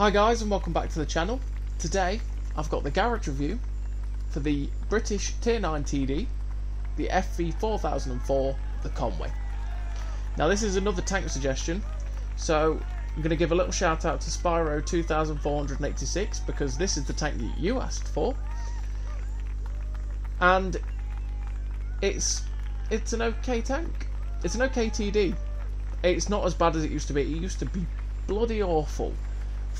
Hi guys and welcome back to the channel. Today I've got the garage review for the British Tier 9 TD, the FV4004, the Conway. Now this is another tank suggestion, so I'm going to give a little shout out to Spyro 2486 because this is the tank that you asked for. And it's it's an okay tank. It's an okay TD. It's not as bad as it used to be. It used to be bloody awful.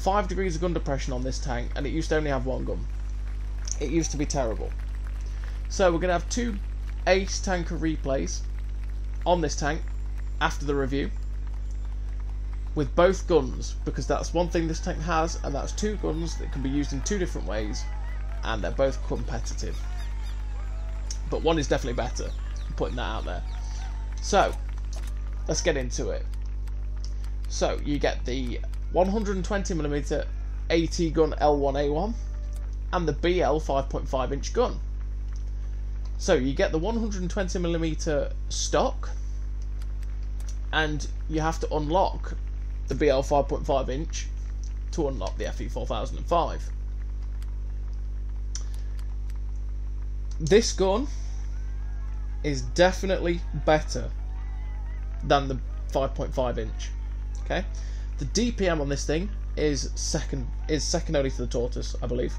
5 degrees of gun depression on this tank, and it used to only have one gun. It used to be terrible. So we're going to have two Ace Tanker replays on this tank after the review with both guns because that's one thing this tank has and that's two guns that can be used in two different ways and they're both competitive but one is definitely better I'm putting that out there so let's get into it so you get the 120mm AT gun L1A1 and the BL 5.5 inch gun. So you get the 120mm stock and you have to unlock the BL 5.5 inch to unlock the FV4005. This gun is definitely better than the 5.5 inch. Okay, the DPM on this thing is second is second only to the Tortoise, I believe.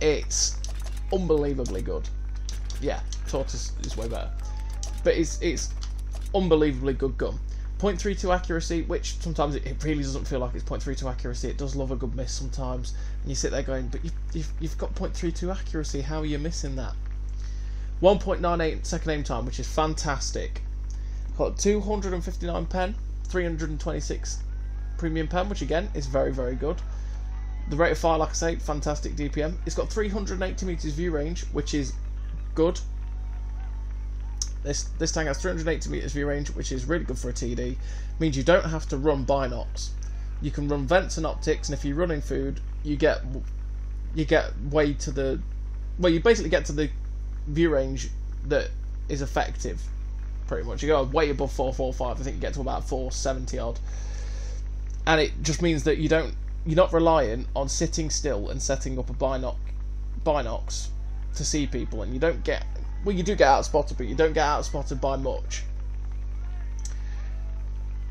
It's unbelievably good. Yeah, Tortoise is way better, but it's it's unbelievably good gun. 0.32 accuracy, which sometimes it, really doesn't feel like it's 0.32 accuracy. It does love a good miss sometimes, and you sit there going, "But you've you've, you've got 0.32 accuracy. How are you missing that?" 1.98 second aim time, which is fantastic. Got 259 pen, 326 premium pen, which again is very, very good. The rate of fire, like I say, fantastic DPM. It's got 380 meters view range, which is good. This this tank has 380 meters view range, which is really good for a TD. Means you don't have to run binocs. You can run vents and optics, and if you're running food, you get you get way to the well, you basically get to the view range that is effective pretty much. You go way above 445, I think you get to about 470 odd. And it just means that you don't you're not relying on sitting still and setting up a binoc binocs to see people and you don't get well you do get out spotted but you don't get out spotted by much.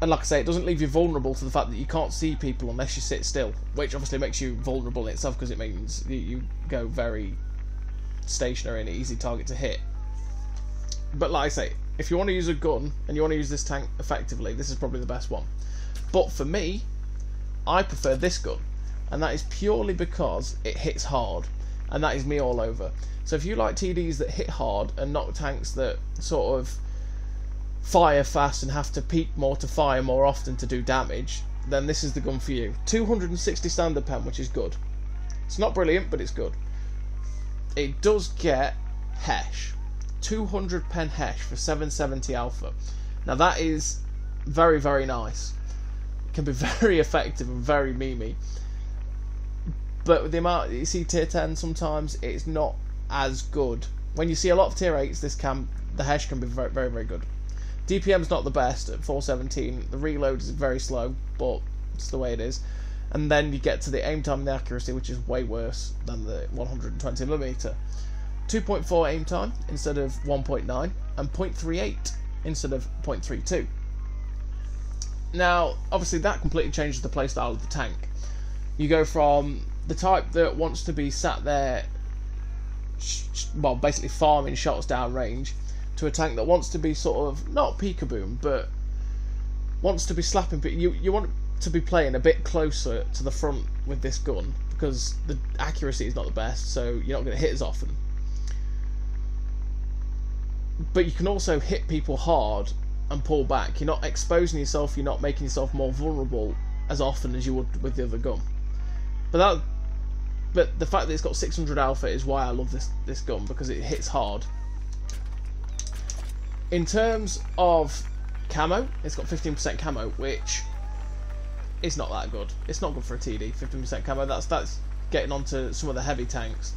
And like I say, it doesn't leave you vulnerable to the fact that you can't see people unless you sit still, which obviously makes you vulnerable in itself because it means you go very stationary and easy target to hit. But like I say, if you want to use a gun and you want to use this tank effectively, this is probably the best one. But for me, I prefer this gun, and that is purely because it hits hard, and that is me all over. So if you like TDs that hit hard and not tanks that sort of fire fast and have to peak more to fire more often to do damage, then this is the gun for you. 260 standard pen, which is good. It's not brilliant, but it's good. It does get Hesh, 200 pen Hesh for 770 alpha. Now that is very, very nice. It can be very effective and very memey. But the amount you see tier 10 sometimes it's not as good. When you see a lot of tier 8s, this can the Hesh can be very, very, very good. DPM's not the best at 417. The reload is very slow, but it's the way it is. And then you get to the aim time and the accuracy, which is way worse than the 120mm. 2.4 aim time instead of 1.9, and 0.38 instead of 0.32. Now, obviously, that completely changes the playstyle of the tank. You go from the type that wants to be sat there, well, basically farming shots down range, to a tank that wants to be sort of not peekaboo, but wants to be slapping. But you you want to be playing a bit closer to the front with this gun because the accuracy is not the best, so you're not going to hit as often but you can also hit people hard and pull back. You're not exposing yourself. You're not making yourself more vulnerable as often as you would with the other gun. But that, but the fact that it's got 600 alpha is why I love this this gun because it hits hard. In terms of camo, it's got 15% camo, which is not that good. It's not good for a TD. 15% camo. That's that's getting onto some of the heavy tanks,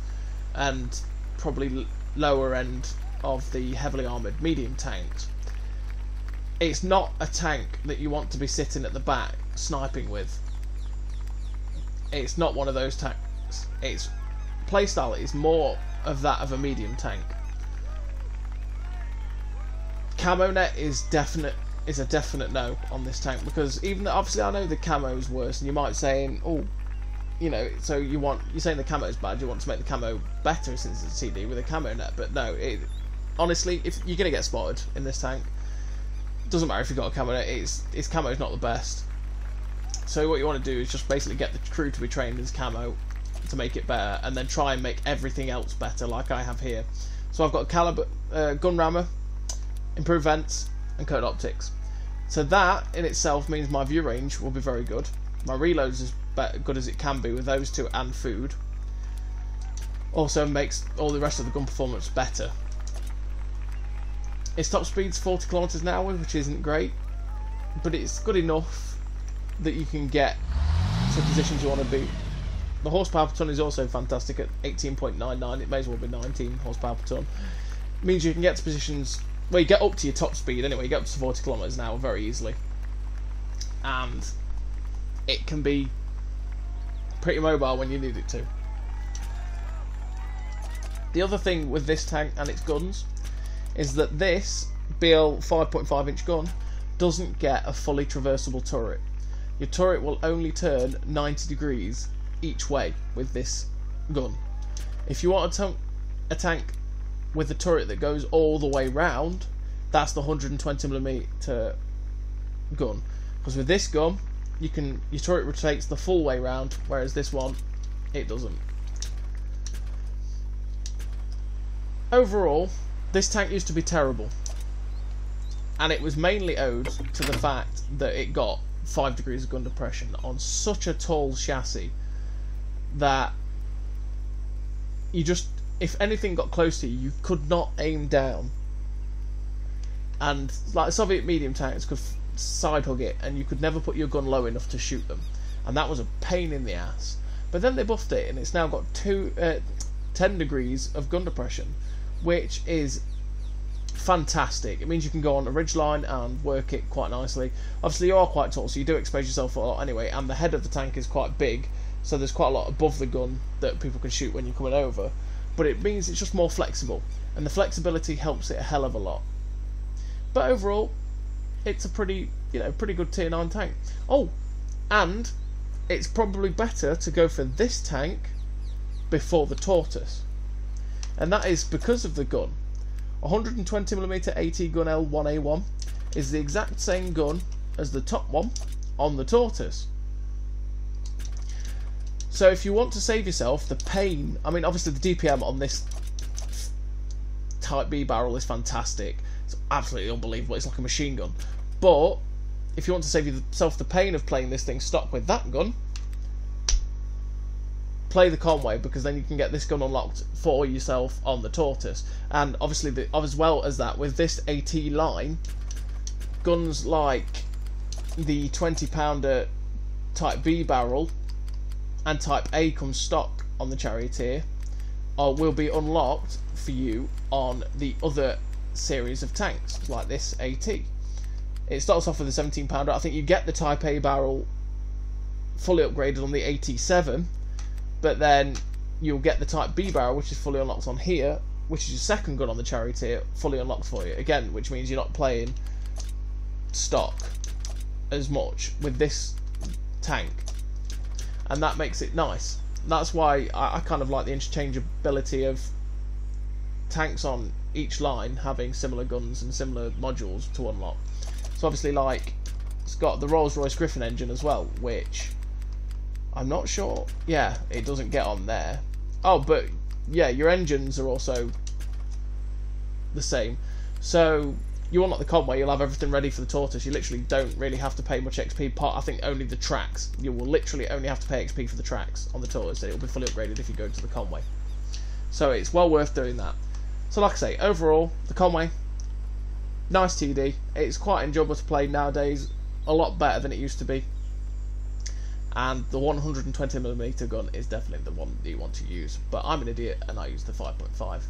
and probably lower end of the heavily armoured medium tanks. It's not a tank that you want to be sitting at the back sniping with. it's not one of those tanks. Its playstyle is more of that of a medium tank. Camo net is definite is a definite no on this tank because even though obviously I know the camo is worse, and you might say, oh, you know, so you want you're saying the camo is bad, you want to make the camo better since it's a TD with a camo net, but no, it honestly, if you're gonna get spotted in this tank, doesn't matter if you've got a camo it's its camo is not the best. So what you want to do is just basically get the crew to be trained as camo to make it better, and then try and make everything else better, like I have here. So I've got caliber, uh, gun rammer, improved vents, and coated optics. So that in itself means my view range will be very good. My reloads is as good as it can be with those two and food. Also makes all the rest of the gun performance better. Its top speed's 40 kilometers an hour, which isn't great, but it's good enough that you can get to positions you want to be. The horsepower per ton is also fantastic at 18.99. It may as well be 19 horsepower per ton. Means you can get to positions well, you get up to your top speed anyway. You get up to 40 kilometers an hour very easily, and it can be pretty mobile when you need it to. The other thing with this tank and its guns is that this BL 5.5 inch gun doesn't get a fully traversable turret. Your turret will only turn 90 degrees each way with this gun. If you want a, a tank with a turret that goes all the way round, that's the 120mm gun. Because with this gun, you can your turret rotates the full way round, whereas this one, it doesn't. Overall, this tank used to be terrible. And it was mainly owed to the fact that it got 5 degrees of gun depression on such a tall chassis that you just if anything got close to you, you could not aim down. And like Soviet medium tanks could side hug it, and you could never put your gun low enough to shoot them, and that was a pain in the ass. But then they buffed it, and it's now got two, uh, 10 degrees of gun depression, which is fantastic. It means you can go on a ridge line and work it quite nicely. Obviously, you are quite tall, so you do expose yourself a lot anyway, and the head of the tank is quite big, so there's quite a lot above the gun that people can shoot when you're coming over but it means it's just more flexible, and the flexibility helps it a hell of a lot. But overall, it's a pretty, you know, pretty good tier 9 tank. Oh, and it's probably better to go for this tank before the Tortoise. And that is because of the gun. 120mm AT gun L1A1 is the exact same gun as the top one on the Tortoise. So if you want to save yourself the pain, I mean, obviously the DPM on this Type B barrel is fantastic. It's absolutely unbelievable. It's like a machine gun. But if you want to save yourself the pain of playing this thing stock with that gun, play the Conway because then you can get this gun unlocked for yourself on the Tortoise. And obviously, the, as well as that, with this AT line, guns like the 20 pounder Type B barrel and Type A comes stock on the Charioteer or will be unlocked for you on the other series of tanks, like this AT. It starts off with a 17 pounder. I think you get the Type A barrel fully upgraded on the AT7, but then you'll get the Type B barrel, which is fully unlocked on here, which is your second gun on the Charioteer, fully unlocked for you. Again, which means you're not playing stock as much with this tank and that makes it nice. That's why I, I kind of like the interchangeability of tanks on each line having similar guns and similar modules to unlock. So obviously, like it's got the Rolls-Royce Griffon engine as well, which I'm not sure. Yeah, it doesn't get on there. Oh, but yeah, your engines are also the same. So you unlock the Conway, you'll have everything ready for the Tortoise. You literally don't really have to pay much XP. Part, I think only the tracks. You will literally only have to pay XP for the tracks on the Tortoise. It'll be fully upgraded if you go to the Conway. So it's well worth doing that. So like I say, overall, the Conway, nice TD. It's quite enjoyable to play nowadays. A lot better than it used to be. And the 120mm gun is definitely the one that you want to use. But I'm an idiot and I use the 5.5.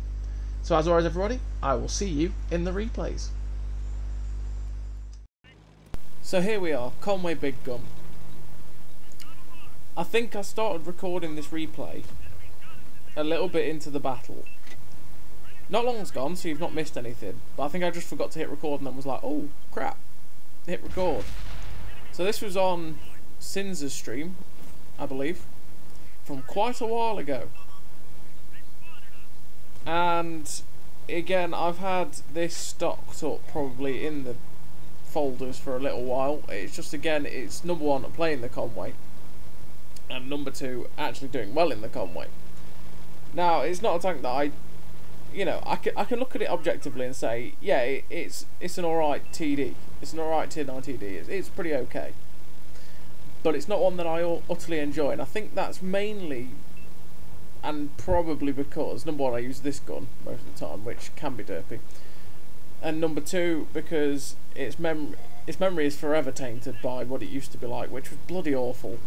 So as always everybody, I will see you in the replays. So here we are, Conway Big Gun. I think I started recording this replay a little bit into the battle. Not long's gone, so you've not missed anything. But I think I just forgot to hit record and then was like, oh, crap. Hit record. So this was on Sinz's stream, I believe, from quite a while ago. And again, I've had this stocked up probably in the folders for a little while. It's just, again, it's number one, playing the Conway. And number two, actually doing well in the Conway. Now, it's not a tank that I, you know, I can, I can look at it objectively and say, yeah, it, it's it's an alright TD. It's an alright tier 9 TD. It's, it's pretty okay. But it's not one that I utterly enjoy, and I think that's mainly and probably because, number one, I use this gun most of the time, which can be derpy. And number two, because its, mem its memory is forever tainted by what it used to be like, which was bloody awful.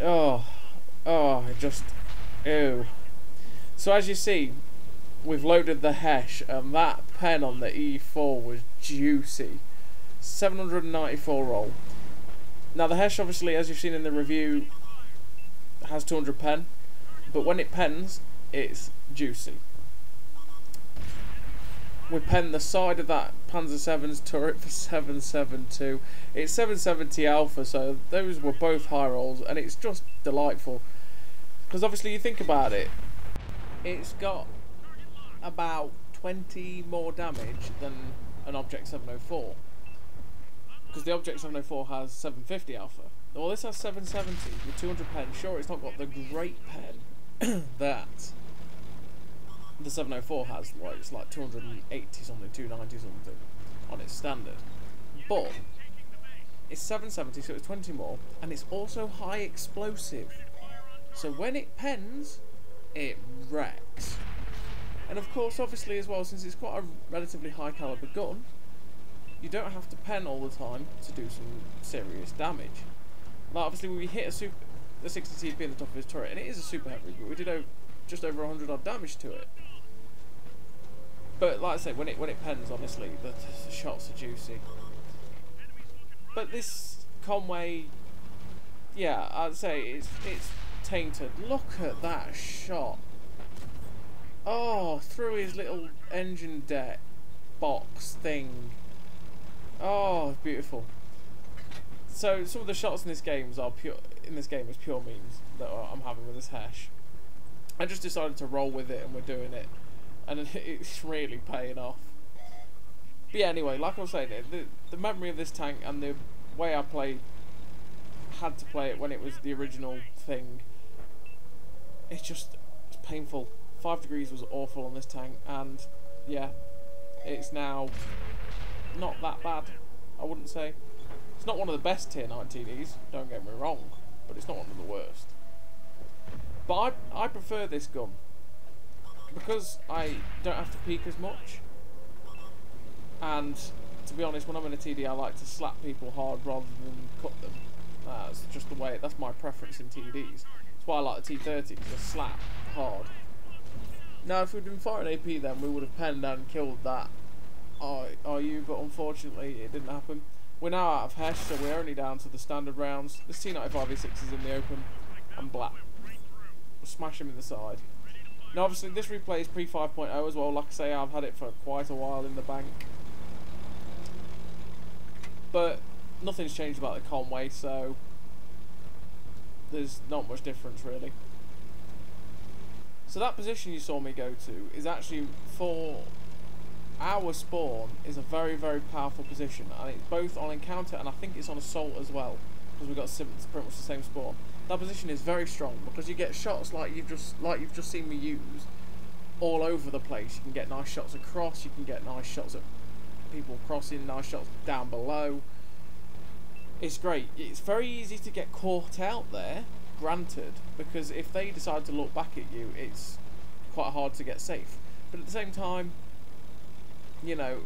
Oh, oh, I just, ew. So as you see, we've loaded the Hesh, and that pen on the E4 was juicy. 794 roll. Now the Hesh, obviously, as you've seen in the review, has 200 pen, but when it pens, it's juicy. We pen the side of that Panzer 7's turret for 772. It's 770 Alpha, so those were both high rolls, and it's just delightful. Because obviously you think about it, it's got about 20 more damage than an Object 704. Because the Object 704 has 750 alpha. Well, this has 770 with 200 pen. Sure, it's not got the great pen that the 704 has. Like, it's like 280 something, 290 something on its standard. But it's 770, so it's 20 more, and it's also high explosive. So when it pens, it wrecks. And of course, obviously as well, since it's quite a relatively high caliber gun, you don't have to pen all the time to do some serious damage. Like obviously when we hit a super, the 60 TP in the top of his turret, and it is a super heavy, but we did over, just over 100 odd damage to it. But like I say, when it when it pens, honestly, the, the shots are juicy. But this Conway, yeah, I'd say it's it's tainted. Look at that shot. Oh, through his little engine deck box thing. Oh, beautiful. So some of the shots in this game are pure. In this game is pure memes that I'm having with this Hesh. I just decided to roll with it, and we're doing it, and it's really paying off. But yeah, anyway, like I was saying, the the memory of this tank and the way I played had to play it when it was the original thing it's just it's painful. Five degrees was awful on this tank, and yeah, it's now not that bad. I wouldn't say it's not one of the best tier 9 TDs. Don't get me wrong, but it's not one of the worst. But I I prefer this gun because I don't have to peek as much, and to be honest, when I'm in a TD, I like to slap people hard rather than cut them. That's just the way. That's my preference in TDs That's why I like the T30, because it slap hard. Now, if we'd been firing AP then, we would have penned and killed that RU, but unfortunately it didn't happen. We're now out of Hesh, so we're only down to the standard rounds. This T95 E6 is in the open. I'm black. We'll smash him in the side. Now, obviously, this replay is pre 5.0 as well. Like I say, I've had it for quite a while in the bank. But nothing's changed about the Conway, so there's not much difference really. So that position you saw me go to is actually for our spawn is a very very powerful position and it's both on encounter and I think it's on assault as well because we've got pretty much the same spawn. That position is very strong because you get shots like you've just like you've just seen me use all over the place. You can get nice shots across, you can get nice shots at people crossing, nice shots down below it's great. It's very easy to get caught out there, granted, because if they decide to look back at you, it's quite hard to get safe. But at the same time, you know,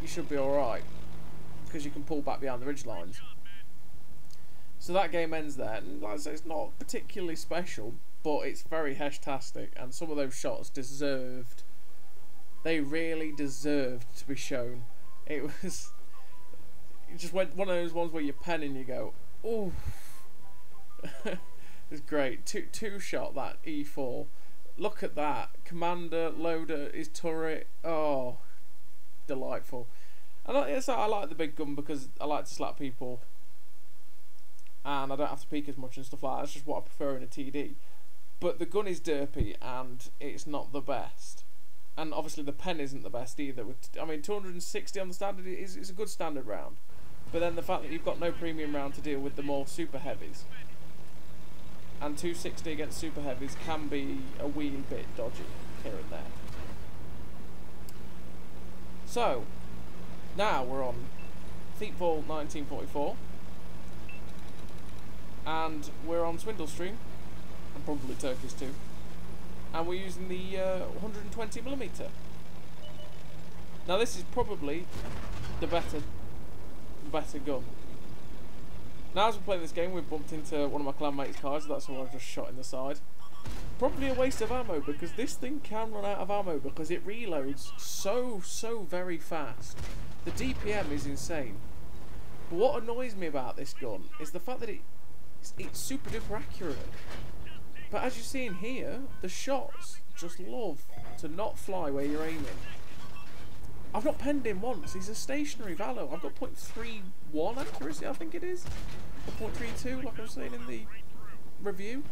you should be alright, because you can pull back behind the ridge lines. So that game ends there, and like I say, it's not particularly special, but it's very hashtastic, and some of those shots deserved. They really deserved to be shown. It was it just went one of those ones where you pen and you go, ooh. It's great. Two two shot that E4. Look at that. Commander, loader, his turret. Oh, delightful. And I, yes, I like the big gun because I like to slap people. And I don't have to peek as much and stuff like that. That's just what I prefer in a TD. But the gun is derpy and it's not the best. And obviously the pen isn't the best either. With I mean, 260 on the standard is, is a good standard round. But then the fact that you've got no premium round to deal with the more super heavies and 260 against super heavies can be a wee bit dodgy here and there. So, now we're on Thiepval 1944, and we're on Swindlestream, and probably Turkish too, and we're using the uh, 120mm. Now this is probably the better, better gun now as we're playing this game, we've bumped into one of my clanmates' cars, so that's why I've just shot in the side. Probably a waste of ammo, because this thing can run out of ammo, because it reloads so, so very fast. The DPM is insane. But what annoys me about this gun is the fact that it, it's, it's super duper accurate. But as you see in here, the shots just love to not fly where you're aiming. I've not penned him once. He's a stationary Valo. I've got 0.31 accuracy, I think it is. Or 0.32, like I was saying in the review.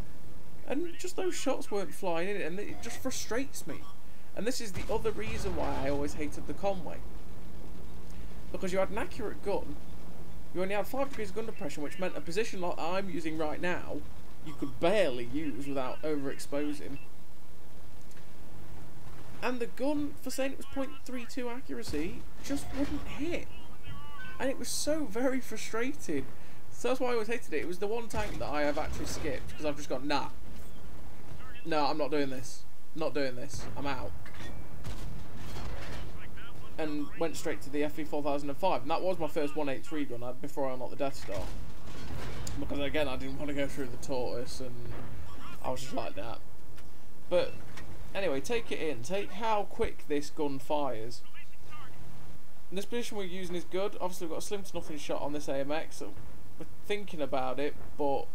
And just those shots weren't flying in, it, and it just frustrates me. And this is the other reason why I always hated the Conway. Because you had an accurate gun, you only had 5 degrees of gun depression, which meant a position like I'm using right now, you could barely use without overexposing and the gun, for saying it was 0.32 accuracy, just wouldn't hit. And it was so very frustrating. So that's why I always hated it. It was the one tank that I have actually skipped, because I've just gone, nah. No, I'm not doing this. Not doing this. I'm out. And went straight to the FV4005. And that was my first 183 gun uh, before I unlocked the Death Star. Because again, I didn't want to go through the tortoise, and I was just like that. But Anyway, take it in. Take how quick this gun fires. And this position we're using is good. Obviously, we've got a slim to nothing shot on this AMX. So we're thinking about it, but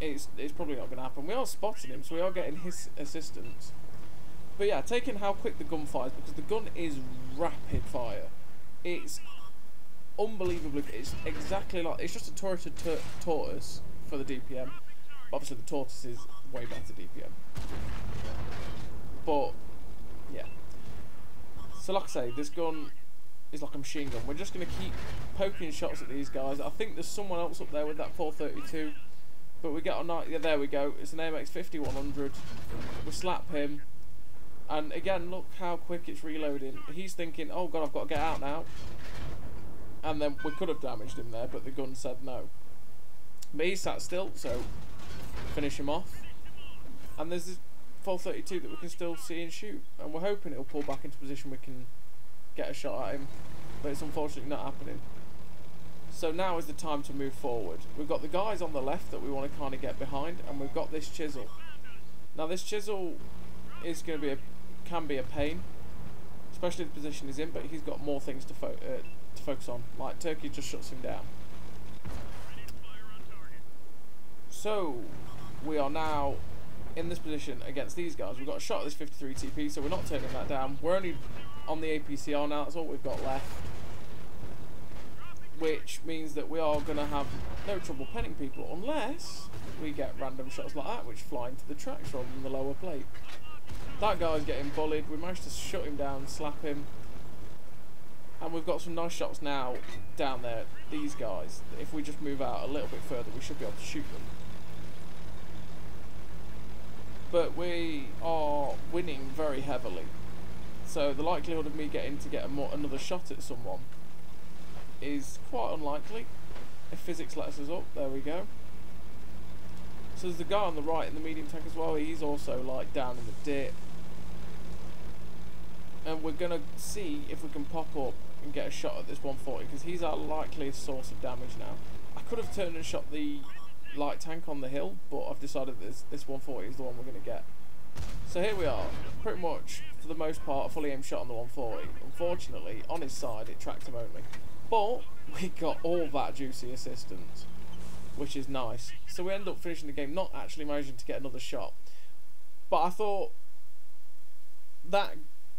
it's it's probably not going to happen. We are spotting him, so we are getting his assistance. But yeah, taking how quick the gun fires because the gun is rapid fire. It's unbelievably. It's exactly like it's just a turreted tortoise for the DPM. Obviously, the tortoise is way better DPM. But, yeah. So like I say, this gun is like a machine gun. We're just going to keep poking shots at these guys. I think there's someone else up there with that 432. But we get on night. Yeah, there we go. It's an AMX 5100. We slap him. And again, look how quick it's reloading. He's thinking, oh god, I've got to get out now. And then we could have damaged him there, but the gun said no. But he sat still, so finish him off. And there's this 432 that we can still see and shoot. And we're hoping it'll pull back into position we can get a shot at him. But it's unfortunately not happening. So now is the time to move forward. We've got the guys on the left that we want to kind of get behind. And we've got this chisel. Now this chisel is going to be a, can be a pain. Especially the position he's in. But he's got more things to, fo uh, to focus on. Like Turkey just shuts him down. So we are now in this position against these guys. We've got a shot at this 53 TP, so we're not turning that down. We're only on the APCR now, that's all we've got left. Which means that we are going to have no trouble penning people, unless we get random shots like that, which fly into the tracks rather than the lower plate. That guy's getting bullied. We managed to shut him down, slap him. And we've got some nice shots now down there. These guys, if we just move out a little bit further, we should be able to shoot them but we are winning very heavily. So the likelihood of me getting to get more, another shot at someone is quite unlikely. If physics lets us up, there we go. So there's the guy on the right in the medium tank as well, he's also like down in the dip. And we're going to see if we can pop up and get a shot at this 140 because he's our likeliest source of damage now. I could have turned and shot the light tank on the hill, but I've decided this, this 140 is the one we're going to get. So here we are, pretty much, for the most part, a fully aimed shot on the 140. Unfortunately, on his side, it tracked him only. But, we got all that juicy assistance. which is nice. So we end up finishing the game, not actually managing to get another shot. But I thought that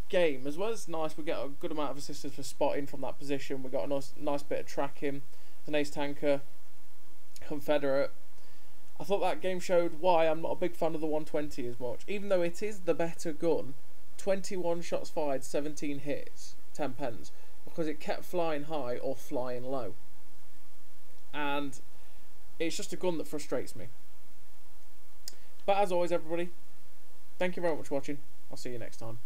game, as well as nice, we get a good amount of assistance for spotting from that position. We got a nice, nice bit of tracking. It's an ace tanker, Confederate. I thought that game showed why I'm not a big fan of the 120 as much. Even though it is the better gun, 21 shots fired, 17 hits, 10 pens, because it kept flying high or flying low. And it's just a gun that frustrates me. But as always, everybody, thank you very much for watching. I'll see you next time.